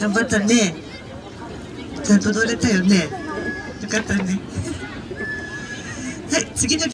頑張ったね。ちゃんと踊れたよね。よかったね。はい次の